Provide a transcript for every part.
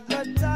Propaganda spreading over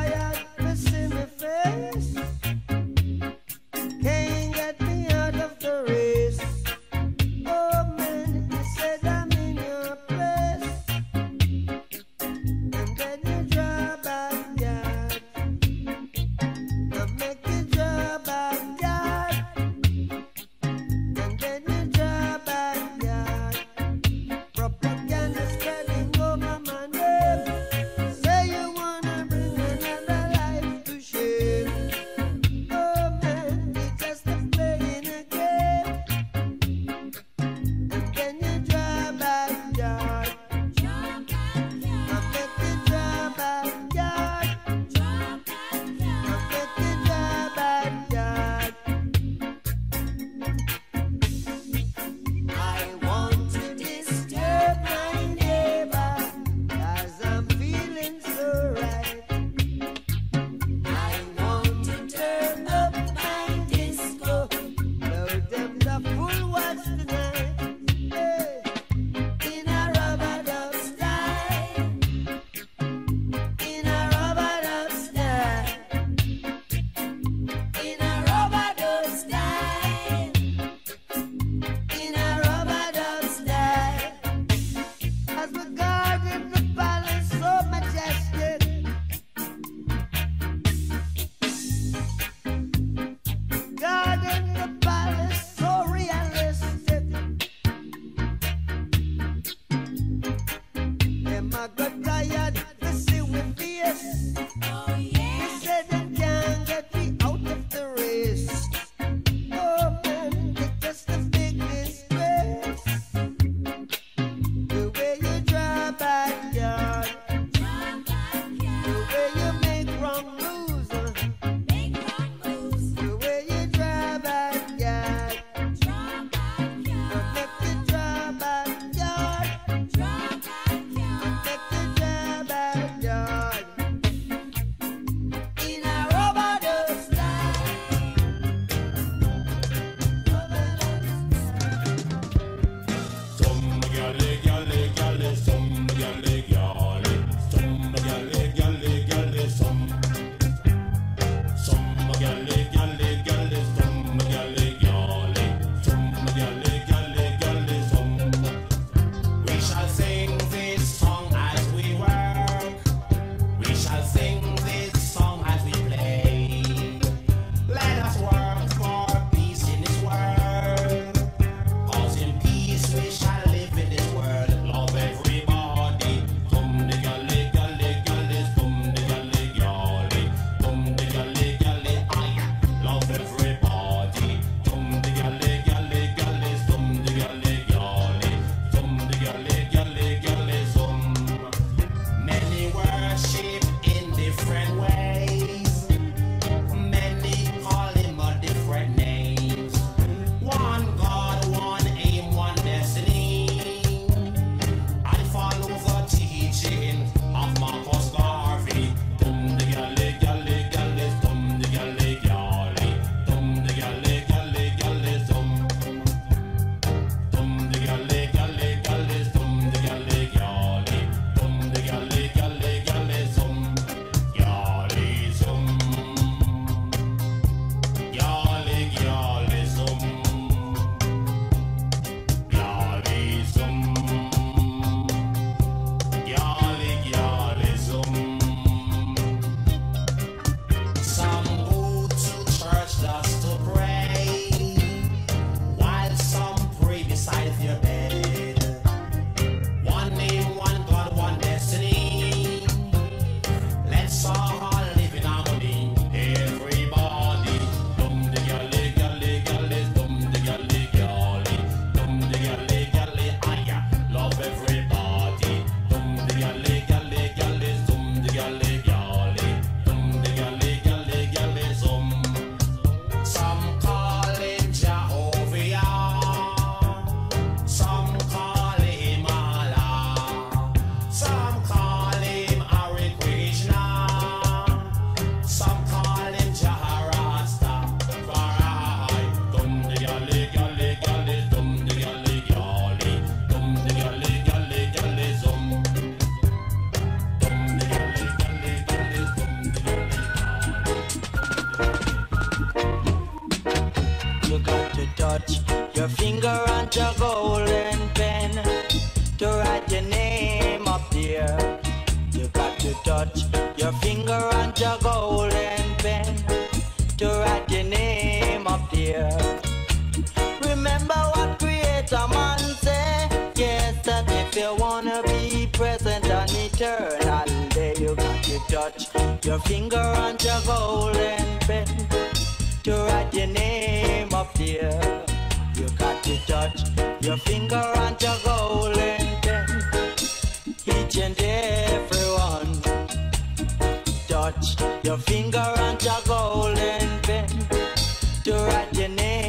your name?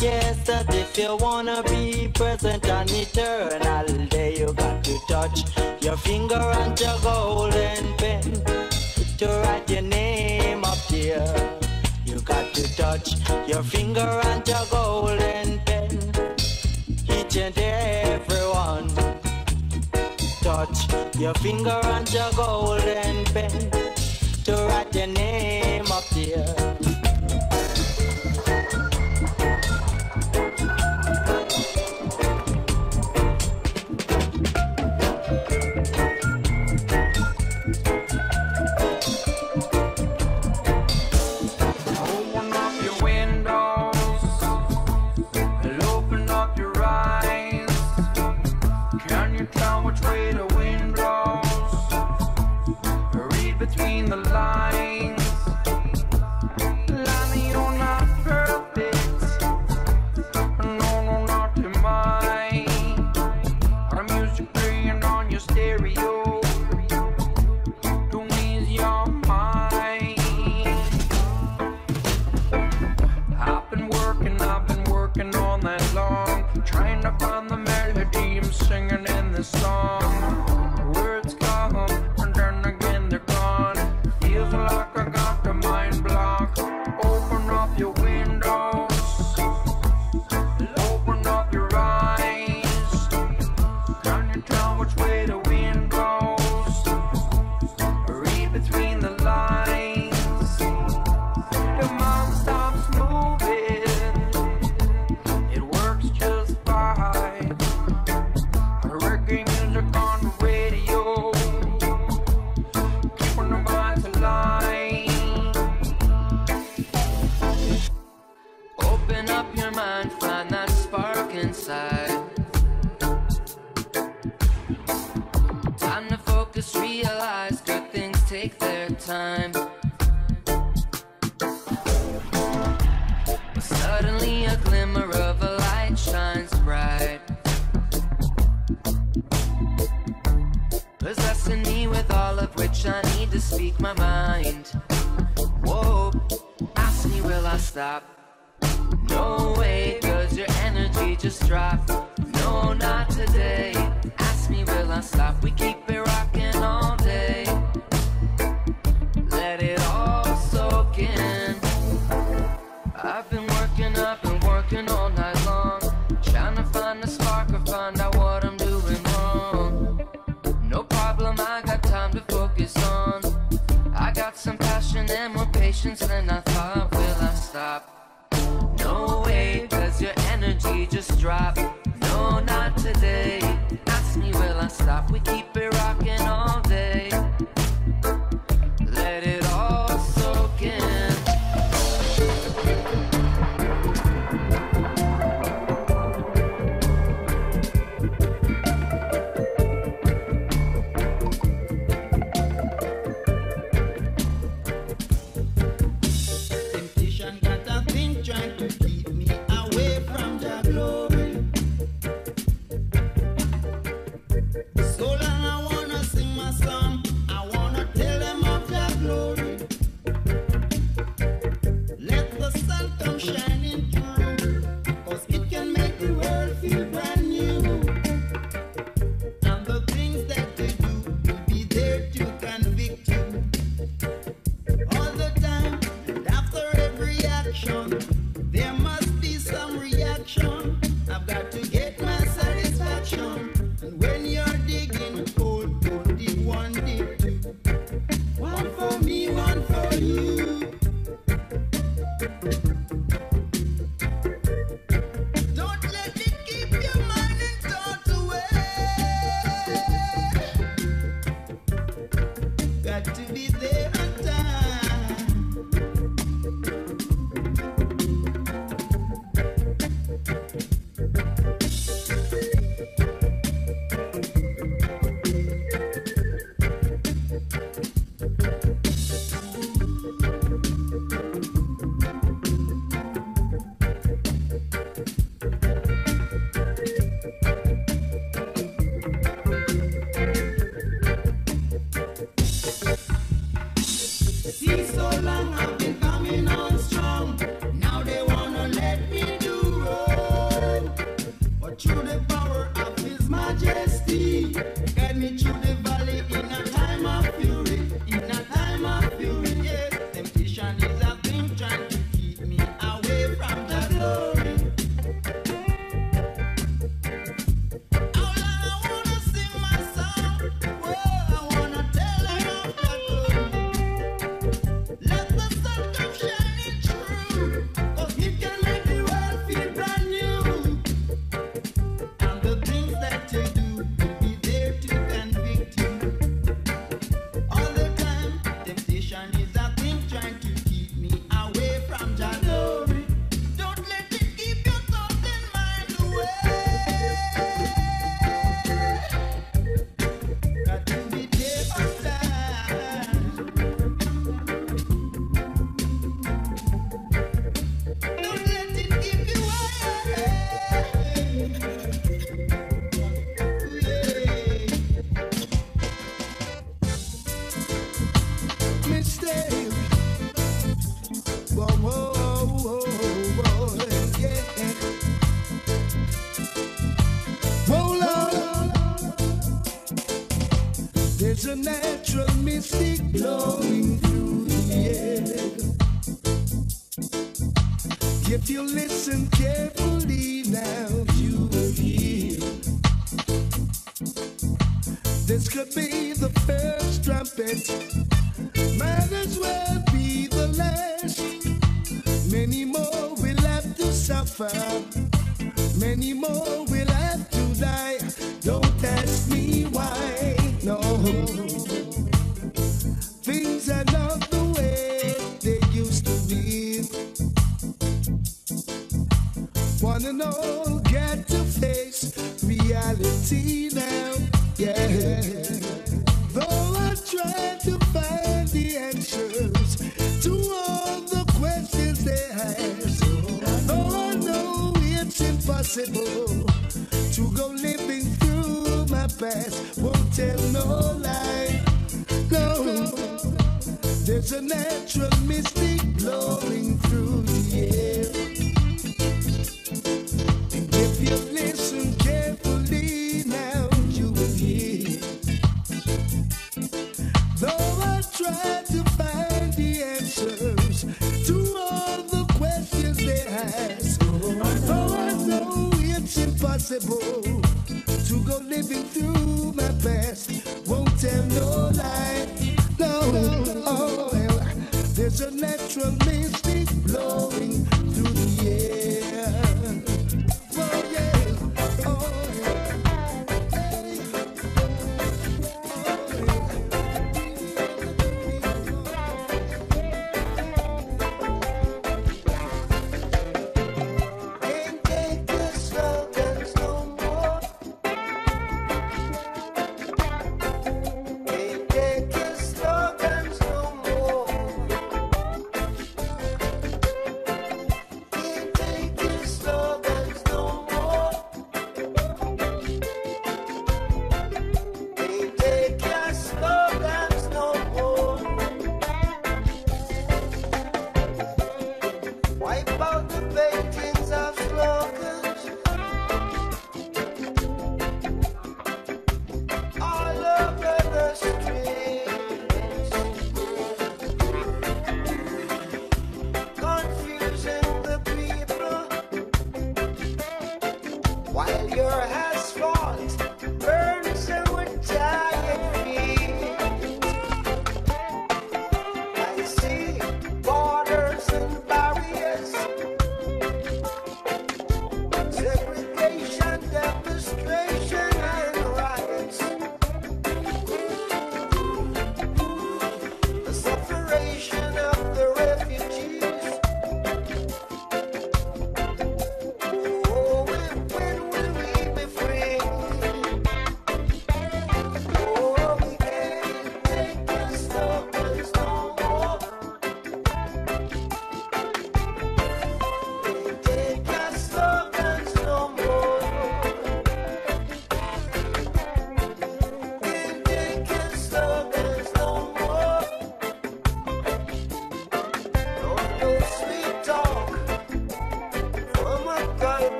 Yes, that if you wanna be present and eternal, there you got to touch your finger on your golden touch your finger on your golden pen. Each and every one. Touch your finger on your golden pen way the wind blows? Read between the lines. Time to focus, realize good things take their time. Suddenly, a glimmer of a light shines bright. Possessing me with all of which I need to speak my mind. Whoa, ask me, will I stop? No way, your energy just drop? No, not today. Ask me, will I stop? We keep it rocking all day. Let it all soak in. I've been working, I've been working all night long. Trying to find a spark or find out what I'm doing wrong. No problem, I got time to focus on. I got some passion and more patience than I thought. Will I stop? No way, cause your energy just drop. No, not today. Ask me, will I stop? We keep trumpet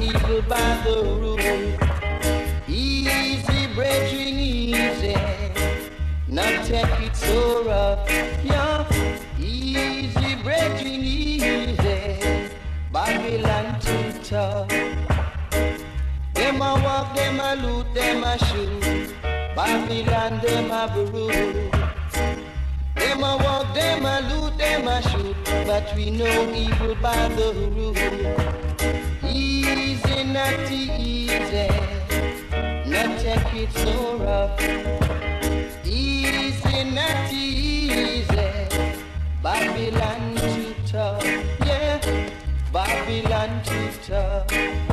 evil by the rule. Easy, brethren, easy. Not take it so rough, yeah. Easy, brethren, easy. Babylon too tough. Them a walk, them a loot, them a shoot. Babylon, them a brew. Them a walk, them a loot, them a shoot, but we know evil by the rule. Not easy, not take it so rough. Easy, not easy, Babylon too tough, yeah, Babylon too tough.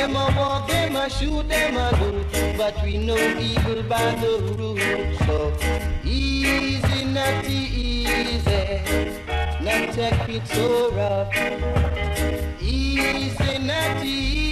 Them a walk, them a shoot, them a loot, but we know evil by the rule. So easy, not easy, not take it so rough. Easy, not easy,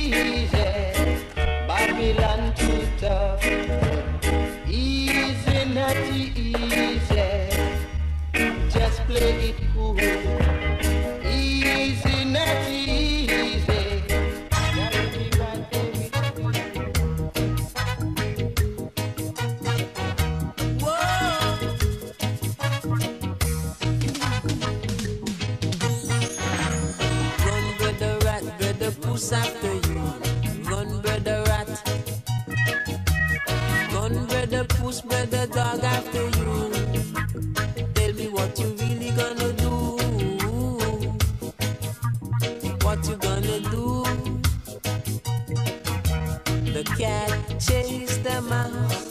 The cat chased the mouse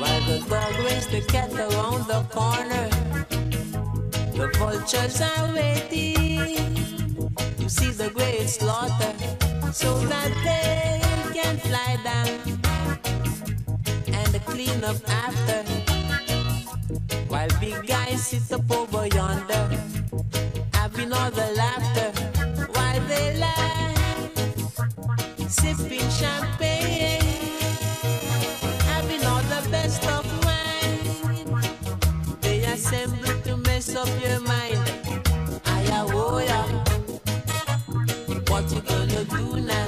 while the dog raced the cat around the corner. The vultures are waiting to see the great slaughter so that they can fly down and clean up after. While big guys sit up over yonder, having all the laughter while they lie, sipping champagne, best of. They assemble to mess up your mind. Ayawoya. Oh, what you gonna do now?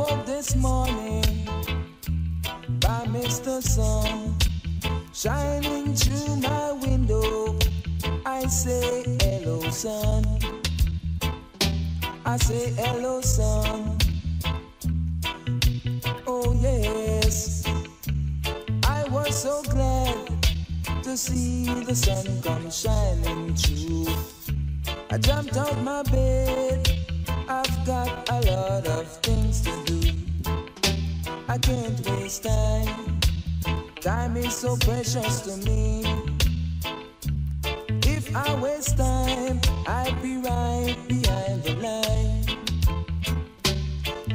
Woke this morning by Mr. Sun shining through my window. I say hello, sun. I say hello, sun. Oh yes, I was so glad to see the sun come shining through. I jumped out my bed. Got a lot of things to do. I can't waste time. Time is so precious to me. If I waste time, I'd be right behind the line.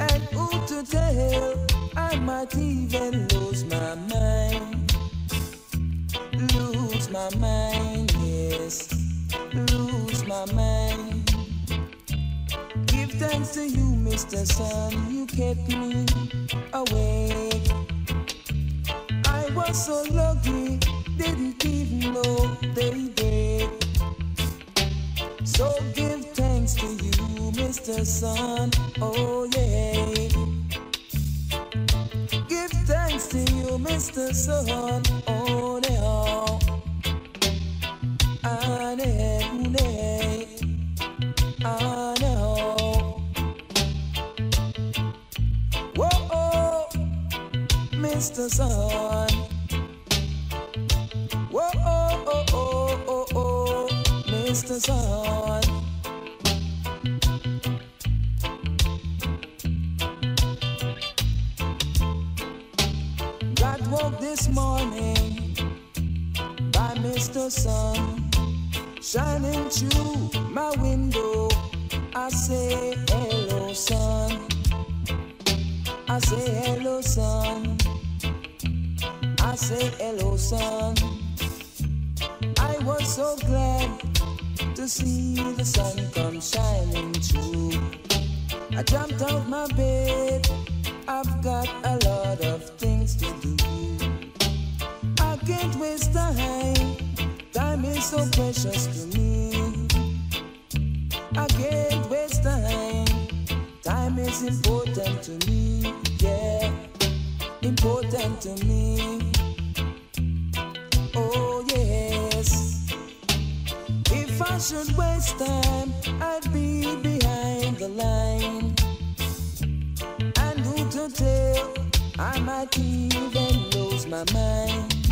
And who to tell? I might even lose my mind. Lose my mind, yes. Lose my mind. Thanks to you, Mr. Sun. You kept me awake. I was so lucky, didn't even know daybreak. So give thanks to you, Mr. Sun. Oh, yeah. Give thanks to you, Mr. Sun. Oh, yeah. Mr. Sun. Whoa, oh, oh, oh, oh, oh, Mr. Sun. Got woke this morning by Mr. Sun shining through my window. I say hello, sun. I say hello, sun. Say hello, sun. I was so glad to see the sun come shining through. I jumped out my bed. I've got a lot of things to do. I can't waste time. Time is so precious to me. I can't waste time. Time is important to me. Yeah, important to me. Yes. If I should waste time, I'd be behind the line. And who to tell? I might even lose my mind.